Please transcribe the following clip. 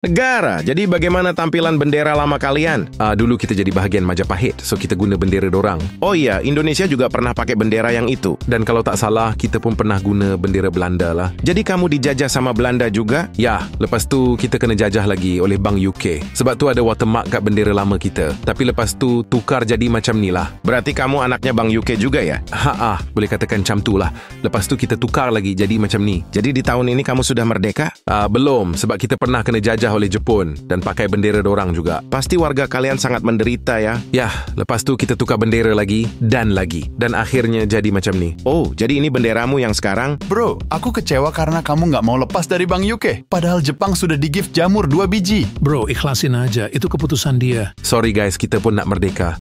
Negara. Jadi bagaimana tampilan bendera lama kalian? Ah, dulu kita jadi bahagian Majapahit, so kita guna bendera dorang. Oh iya, Indonesia juga pernah pakai bendera yang itu. Dan kalau tak salah, kita pun pernah guna bendera Belanda lah. Jadi kamu dijajah sama Belanda juga? Ya, lepas tu kita kena jajah lagi oleh Bank UK. Sebab tu ada watermark kat bendera lama kita. Tapi lepas tu tukar jadi macam ni lah. Berarti kamu anaknya Bang UK juga ya? Ha ah, boleh katakan macam tu lah. Lepas tu kita tukar lagi jadi macam ni. Jadi di tahun ini kamu sudah merdeka? Ah, belum, sebab kita pernah kena jajah oleh Jepun dan pakai bendera dorang juga. Pasti warga kalian sangat menderita ya. Ya, lepas tu kita tukar bendera lagi dan lagi. Dan akhirnya jadi macam ni. Oh, jadi ini benderamu yang sekarang? Bro, aku kecewa karena kamu nggak mau lepas dari Bank UK. Padahal Jepang sudah di-gift jamur dua biji. Bro, ikhlasin aja. Itu keputusan dia. Sorry guys, kita pun nak merdeka.